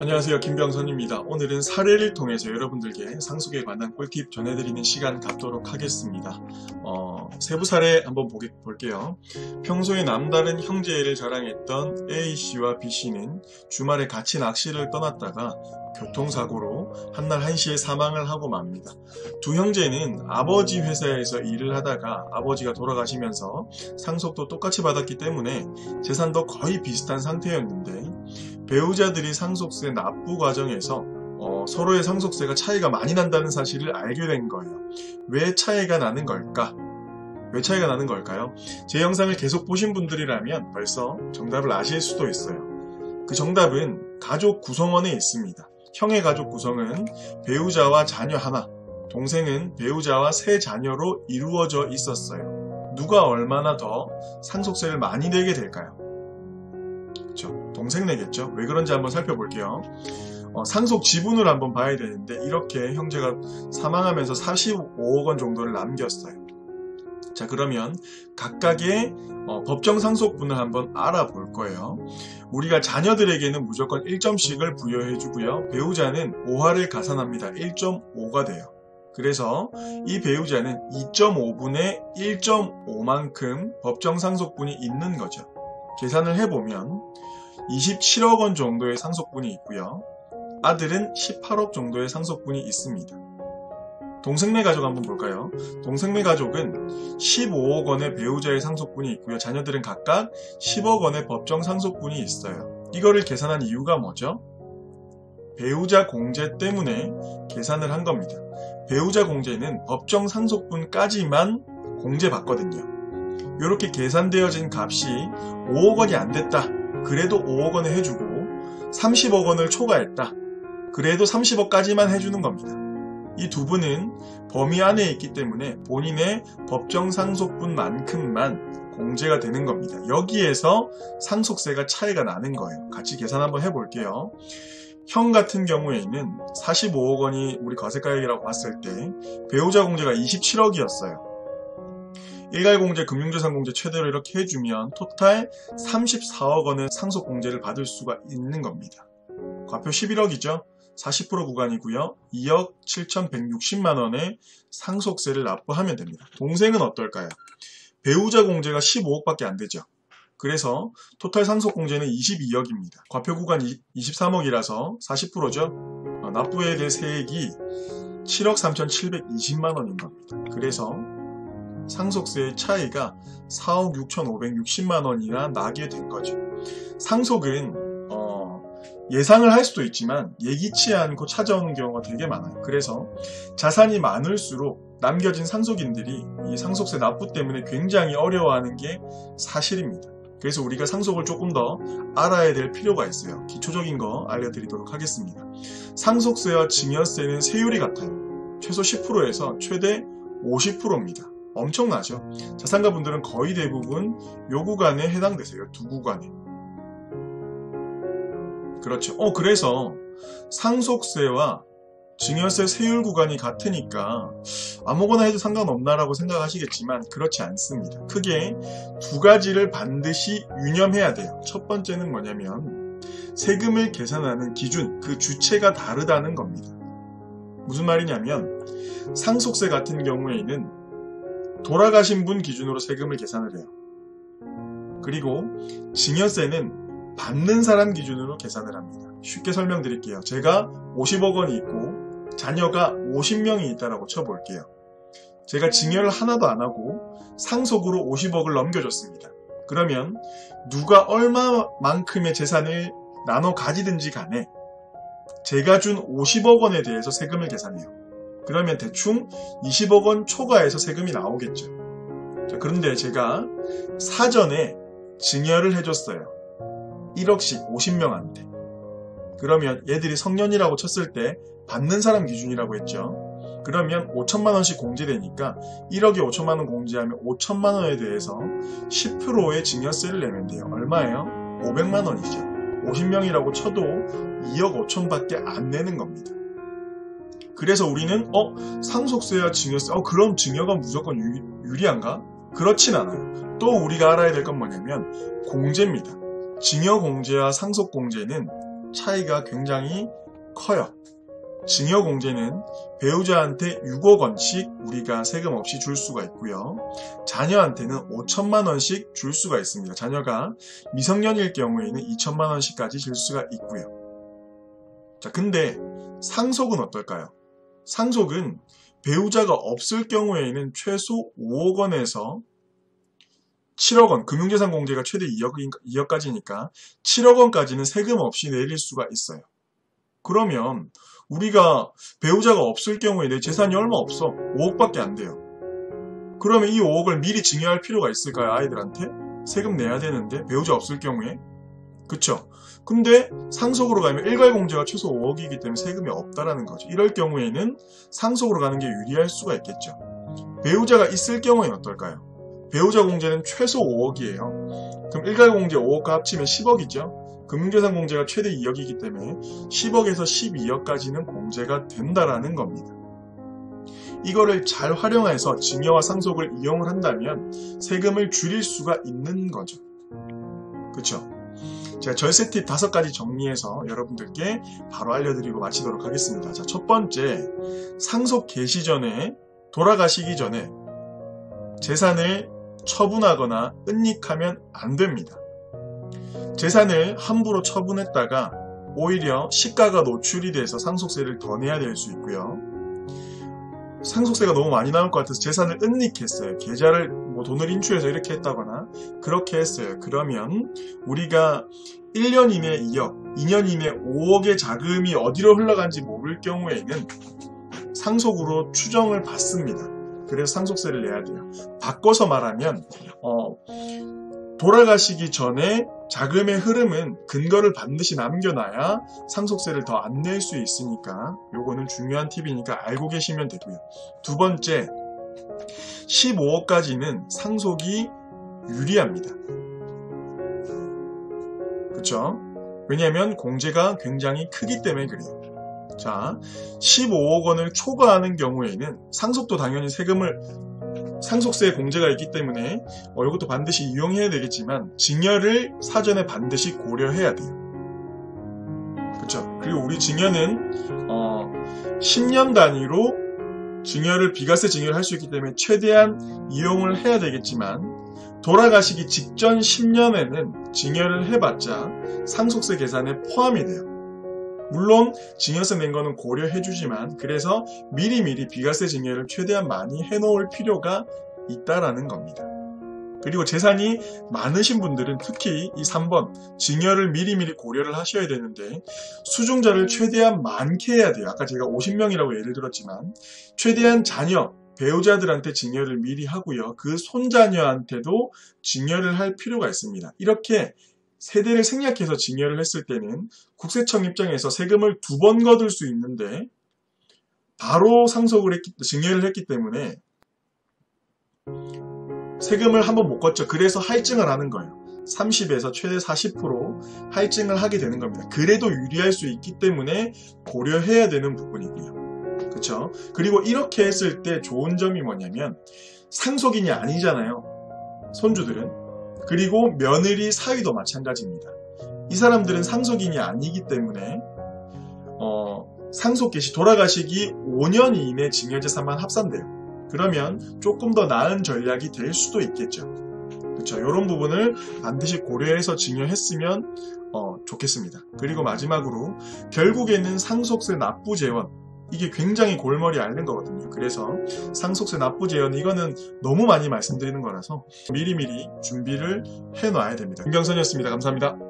안녕하세요 김병선입니다. 오늘은 사례를 통해서 여러분들께 상속에 관한 꿀팁 전해드리는 시간 갖도록 하겠습니다. 어, 세부 사례 한번 보게, 볼게요. 평소에 남다른 형제를 자랑했던 A씨와 B씨는 주말에 같이 낚시를 떠났다가 교통사고로 한날 한시에 사망을 하고 맙니다. 두 형제는 아버지 회사에서 일을 하다가 아버지가 돌아가시면서 상속도 똑같이 받았기 때문에 재산도 거의 비슷한 상태였는데 배우자들이 상속세 납부 과정에서 어, 서로의 상속세가 차이가 많이 난다는 사실을 알게 된 거예요. 왜 차이가 나는 걸까? 왜 차이가 나는 걸까요? 제 영상을 계속 보신 분들이라면 벌써 정답을 아실 수도 있어요. 그 정답은 가족 구성원에 있습니다. 형의 가족 구성은 배우자와 자녀 하나, 동생은 배우자와 세 자녀로 이루어져 있었어요. 누가 얼마나 더 상속세를 많이 내게 될까요? 동생 내겠죠. 왜 그런지 한번 살펴볼게요. 어, 상속 지분을 한번 봐야 되는데 이렇게 형제가 사망하면서 45억 원 정도를 남겼어요. 자 그러면 각각의 어, 법정 상속분을 한번 알아볼 거예요. 우리가 자녀들에게는 무조건 1점씩을 부여해 주고요. 배우자는 5화를 가산합니다. 1.5가 돼요. 그래서 이 배우자는 2.5분의 1.5만큼 법정 상속분이 있는 거죠. 계산을 해보면 27억 원 정도의 상속분이 있고요. 아들은 18억 정도의 상속분이 있습니다. 동생네 가족 한번 볼까요? 동생네 가족은 15억 원의 배우자의 상속분이 있고요. 자녀들은 각각 10억 원의 법정 상속분이 있어요. 이거를 계산한 이유가 뭐죠? 배우자 공제 때문에 계산을 한 겁니다. 배우자 공제는 법정 상속분까지만 공제받거든요. 이렇게 계산되어진 값이 5억 원이 안 됐다. 그래도 5억 원을 해주고 30억 원을 초과했다. 그래도 30억까지만 해주는 겁니다. 이 두 분은 범위 안에 있기 때문에 본인의 법정 상속분만큼만 공제가 되는 겁니다. 여기에서 상속세가 차이가 나는 거예요. 같이 계산 한번 해볼게요. 형 같은 경우에는 45억 원이 우리 과세가액이라고 봤을 때 배우자 공제가 27억이었어요. 일괄공제, 금융자산공제 최대로 이렇게 해주면 토탈 34억 원의 상속공제를 받을 수가 있는 겁니다. 과표 11억이죠. 40% 구간이고요. 2억 7,160만 원의 상속세를 납부하면 됩니다. 동생은 어떨까요? 배우자 공제가 15억밖에 안 되죠. 그래서 토탈 상속 공제는 22억입니다. 과표 구간 23억이라서 40%죠. 어, 납부해야 될 세액이 7억 3,720만 원인 겁니다. 그래서 상속세의 차이가 4억 6,560만 원이나 나게 된 거죠. 상속은 어, 예상을 할 수도 있지만 예기치 않고 찾아오는 경우가 되게 많아요. 그래서 자산이 많을수록 남겨진 상속인들이 이 상속세 납부 때문에 굉장히 어려워하는 게 사실입니다. 그래서 우리가 상속을 조금 더 알아야 될 필요가 있어요. 기초적인 거 알려드리도록 하겠습니다. 상속세와 증여세는 세율이 같아요. 최소 10%에서 최대 50%입니다. 엄청나죠? 자산가분들은 거의 대부분 요 구간에 해당되세요. 두 구간에. 그렇죠. 어, 그래서 상속세와 증여세 세율 구간이 같으니까 아무거나 해도 상관없나라고 생각하시겠지만 그렇지 않습니다. 크게 두 가지를 반드시 유념해야 돼요. 첫 번째는 뭐냐면 세금을 계산하는 기준, 그 주체가 다르다는 겁니다. 무슨 말이냐면 상속세 같은 경우에는 돌아가신 분 기준으로 세금을 계산을 해요. 그리고 증여세는 받는 사람 기준으로 계산을 합니다. 쉽게 설명드릴게요. 제가 50억 원이 있고 자녀가 50명이 있다라고 쳐볼게요. 제가 증여를 하나도 안 하고 상속으로 50억을 넘겨줬습니다. 그러면 누가 얼마만큼의 재산을 나눠 가지든지 간에 제가 준 50억 원에 대해서 세금을 계산해요. 그러면 대충 20억 원 초과해서 세금이 나오겠죠. 자, 그런데 제가 사전에 증여를 해줬어요. 1억씩 50명한테. 그러면 얘들이 성년이라고 쳤을 때 받는 사람 기준이라고 했죠. 그러면 5천만 원씩 공제되니까 1억에 5천만 원 공제하면 5천만 원에 대해서 10%의 증여세를 내면 돼요. 얼마예요? 500만 원이죠. 50명이라고 쳐도 2억 5천밖에 안 내는 겁니다. 그래서 우리는 어 상속세와 증여세 어 그럼 증여가 무조건 유, 리한가 그렇진 않아요. 또 우리가 알아야 될 건 뭐냐면 공제입니다. 증여 공제와 상속 공제는 차이가 굉장히 커요. 증여공제는 배우자한테 6억 원씩 우리가 세금 없이 줄 수가 있고요. 자녀한테는 5천만 원씩 줄 수가 있습니다. 자녀가 미성년일 경우에는 2천만 원씩까지 줄 수가 있고요. 자, 근데 상속은 어떨까요? 상속은 배우자가 없을 경우에는 최소 5억 원에서 7억 원, 금융재산 공제가 최대 2억, 2억 까지니까 7억 원까지는 세금 없이 내릴 수가 있어요. 그러면 우리가 배우자가 없을 경우에 내 재산이 얼마 없어. 5억밖에 안 돼요. 그러면 이 5억을 미리 증여할 필요가 있을까요? 아이들한테? 세금 내야 되는데 배우자 없을 경우에? 그쵸? 근데 상속으로 가면 일괄공제가 최소 5억이기 때문에 세금이 없다라는 거죠. 이럴 경우에는 상속으로 가는 게 유리할 수가 있겠죠. 배우자가 있을 경우에는 어떨까요? 배우자 공제는 최소 5억이에요. 그럼 일괄공제 5억과 합치면 10억이죠. 금융재산 공제가 최대 2억이기 때문에 10억에서 12억까지는 공제가 된다라는 겁니다. 이거를 잘 활용해서 증여와 상속을 이용을 한다면 세금을 줄일 수가 있는 거죠. 그쵸? 제가 절세 팁 다섯 가지 정리해서 여러분들께 바로 알려드리고 마치도록 하겠습니다. 자, 첫 번째, 상속 개시 전에 돌아가시기 전에 재산을 처분하거나 은닉하면 안 됩니다. 재산을 함부로 처분했다가 오히려 시가가 노출이 돼서 상속세를 더 내야 될 수 있고요. 상속세가 너무 많이 나올 것 같아서 재산을 은닉했어요. 계좌를 뭐 돈을 인출해서 이렇게 했다거나 그렇게 했어요. 그러면 우리가 1년 이내 2억, 2년 이내 5억의 자금이 어디로 흘러간지 모를 경우에는 상속으로 추정을 받습니다. 그래서 상속세를 내야 돼요. 바꿔서 말하면 어, 돌아가시기 전에 자금의 흐름은 근거를 반드시 남겨놔야 상속세를 더 안 낼 수 있으니까 요거는 중요한 팁이니까 알고 계시면 되고요. 두 번째, 15억까지는 상속이 유리합니다. 그쵸? 왜냐하면 공제가 굉장히 크기 때문에 그래요. 자, 15억 원을 초과하는 경우에는 상속도 당연히 세금을 상속세 공제가 있기 때문에 어, 이것도 반드시 이용해야 되겠지만 증여를 사전에 반드시 고려해야 돼요. 그렇죠? 그리고 우리 증여는 어, 10년 단위로 증여를 비과세 증여를 할 수 있기 때문에 최대한 이용을 해야 되겠지만 돌아가시기 직전 10년에는 증여를 해봤자 상속세 계산에 포함이 돼요. 물론 증여세 낸 거는 고려해주지만 그래서 미리미리 비과세 증여를 최대한 많이 해놓을 필요가 있다라는 겁니다. 그리고 재산이 많으신 분들은 특히 이 3번 증여를 미리미리 고려를 하셔야 되는데 수중자를 최대한 많게 해야 돼요. 아까 제가 50명이라고 예를 들었지만 최대한 자녀 배우자들한테 증여를 미리 하고요. 그 손자녀한테도 증여를 할 필요가 있습니다. 이렇게 세대를 생략해서 증여를 했을 때는 국세청 입장에서 세금을 두 번 거둘 수 있는데 바로 상속을 했기 증여를 했기 때문에 세금을 한 번 못 걷죠. 그래서 할증을 하는 거예요. 30에서 최대 40% 할증을 하게 되는 겁니다. 그래도 유리할 수 있기 때문에 고려해야 되는 부분이고요. 그렇죠? 그리고 이렇게 했을 때 좋은 점이 뭐냐면 상속인이 아니잖아요. 손주들은 그리고 며느리 사위도 마찬가지입니다. 이 사람들은 상속인이 아니기 때문에 어, 상속 개시 돌아가시기 5년 이내 증여재산만 합산돼요. 그러면 조금 더 나은 전략이 될 수도 있겠죠. 그렇죠. 이런 부분을 반드시 고려해서 증여했으면 어, 좋겠습니다. 그리고 마지막으로 결국에는 상속세 납부 재원 이게 굉장히 골머리 앓는 거거든요. 그래서 상속세 납부 재원 이거는 너무 많이 말씀드리는 거라서 미리미리 준비를 해놔야 됩니다. 김경선이었습니다. 감사합니다.